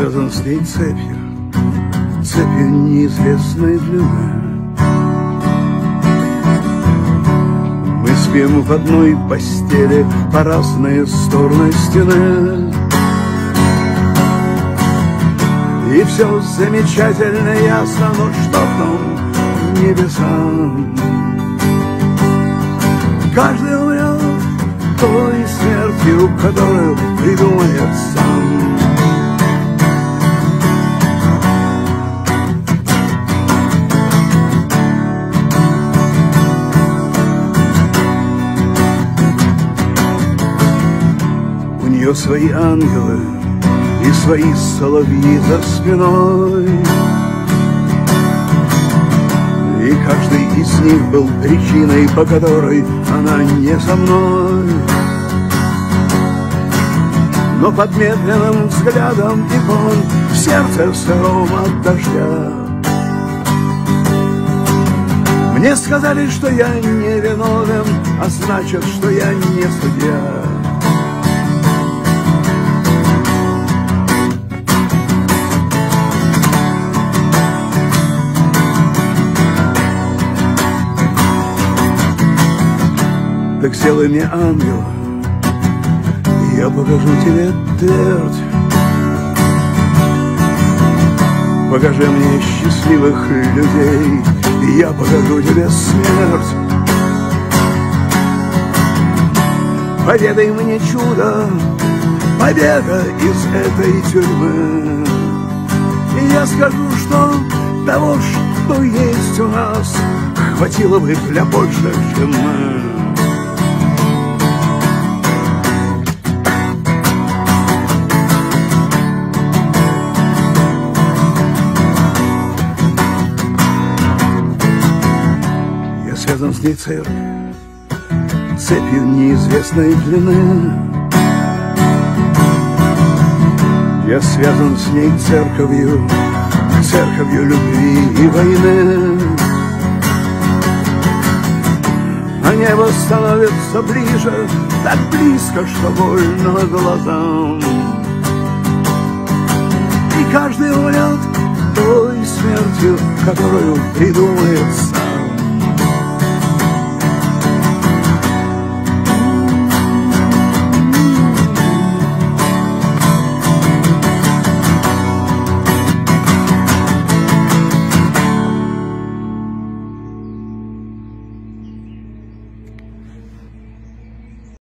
связан с ней цепью, цепью неизвестной длины. Мы спим в одной постели по разные стороны стены. И все замечательно ясно, но что там небесам? Каждый умрет той смертью, которую придумает сам. Нее свои ангелы и свои соловьи за спиной. И каждый из них был причиной, по которой она не со мной. Но под медленным взглядом икон в сердце сыром от дождя Мне сказали, что я не виновен, а значит, что я не судья. Так сделай мне ангел, я покажу тебе твердь. Покажи мне счастливых людей, я покажу тебе смерть. Поведай мне чудо, побега из этой тюрьмы. И я скажу, что того, что есть у нас, хватило бы для больших, чем мы. Связан с ней цепью, цепью неизвестной длины. Я связан с ней церковью, церковью любви и войны. А небо становится ближе, так близко, что больно глазам. И каждый умрет той смертью, которую придумает.